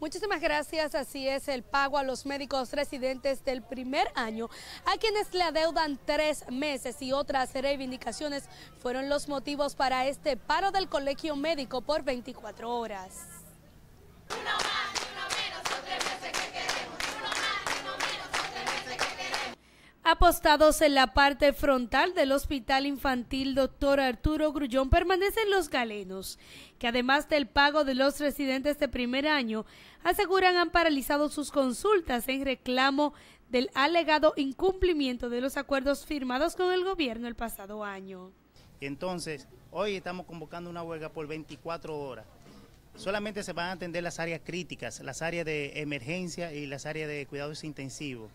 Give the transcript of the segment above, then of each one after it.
Muchísimas gracias. Así es el pago a los médicos residentes del primer año, a quienes le adeudan tres meses y otras reivindicaciones fueron los motivos para este paro del colegio médico por 24 horas. Apostados en la parte frontal del Hospital Infantil Dr. Arturo Grullón permanecen los galenos, que además del pago de los residentes de primer año, aseguran han paralizado sus consultas en reclamo del alegado incumplimiento de los acuerdos firmados con el gobierno el pasado año. Entonces, hoy estamos convocando una huelga por 24 horas. Solamente se van a atender las áreas críticas, las áreas de emergencia y las áreas de cuidados intensivos.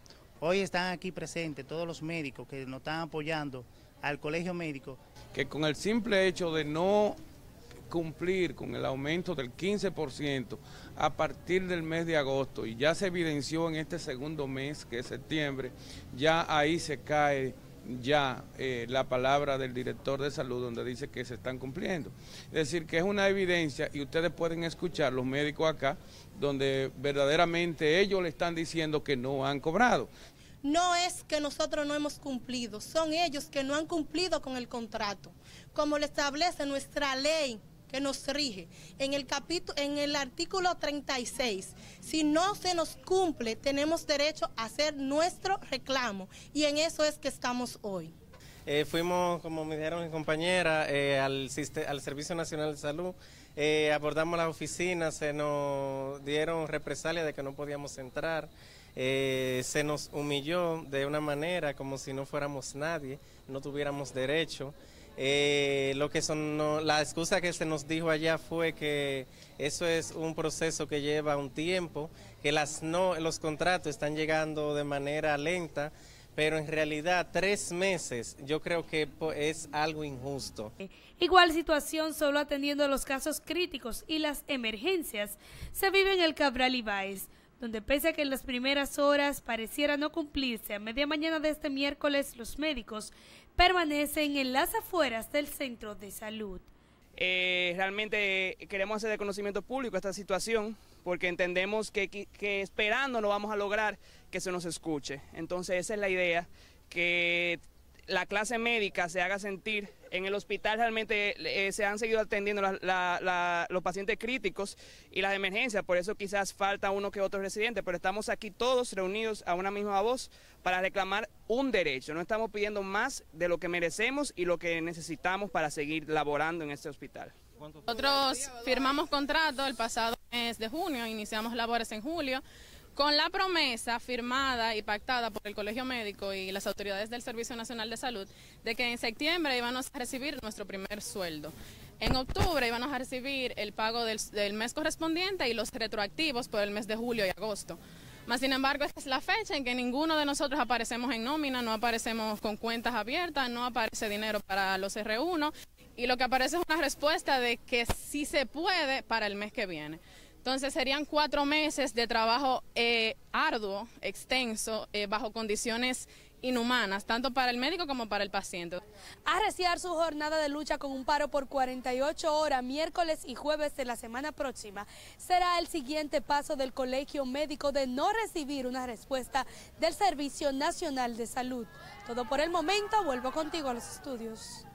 Hoy están aquí presentes todos los médicos que nos están apoyando al colegio médico. Que con el simple hecho de no cumplir con el aumento del 15% a partir del mes de agosto y ya se evidenció en este segundo mes que es septiembre, ya ahí se cae ya eh, la palabra del director de salud donde dice que se están cumpliendo. Es decir, que es una evidencia y ustedes pueden escuchar los médicos acá donde verdaderamente ellos le están diciendo que no han cobrado. No es que nosotros no hemos cumplido, son ellos que no han cumplido con el contrato, como lo establece nuestra ley que nos rige en el capítulo en el artículo 36. Si no se nos cumple, tenemos derecho a hacer nuestro reclamo y en eso es que estamos hoy. Eh, fuimos, como me dijeron mis compañeras, eh, al, al Servicio Nacional de Salud, eh, abordamos las oficinas, se nos dieron represalias de que no podíamos entrar. Eh, se nos humilló de una manera como si no fuéramos nadie, no tuviéramos derecho. Eh, lo que son la excusa que se nos dijo allá fue que eso es un proceso que lleva un tiempo, que las no, los contratos están llegando de manera lenta, pero en realidad tres meses yo creo que es algo injusto. Igual situación solo atendiendo los casos críticos y las emergencias se vive en el Cabral Ibáez donde pese a que en las primeras horas pareciera no cumplirse, a media mañana de este miércoles los médicos permanecen en las afueras del centro de salud. Eh, realmente queremos hacer de conocimiento público esta situación porque entendemos que, que esperando no vamos a lograr que se nos escuche. Entonces esa es la idea, que la clase médica se haga sentir. En el hospital realmente eh, se han seguido atendiendo los pacientes críticos y las emergencias, por eso quizás falta uno que otro residente, pero estamos aquí todos reunidos a una misma voz para reclamar un derecho. No estamos pidiendo más de lo que merecemos y lo que necesitamos para seguir laborando en este hospital. Nosotros firmamos contrato el pasado mes de junio, iniciamos labores en julio con la promesa firmada y pactada por el Colegio Médico y las autoridades del Servicio Nacional de Salud de que en septiembre íbamos a recibir nuestro primer sueldo. En octubre íbamos a recibir el pago del, mes correspondiente y los retroactivos por el mes de julio y agosto. Más sin embargo, esta es la fecha en que ninguno de nosotros aparecemos en nómina, no aparecemos con cuentas abiertas, no aparece dinero para los R1 y lo que aparece es una respuesta de que sí se puede para el mes que viene. Entonces serían cuatro meses de trabajo eh, arduo, extenso, eh, bajo condiciones inhumanas, tanto para el médico como para el paciente. Arreciar su jornada de lucha con un paro por 48 horas, miércoles y jueves de la semana próxima, será el siguiente paso del colegio médico de no recibir una respuesta del Servicio Nacional de Salud. Todo por el momento, vuelvo contigo a los estudios.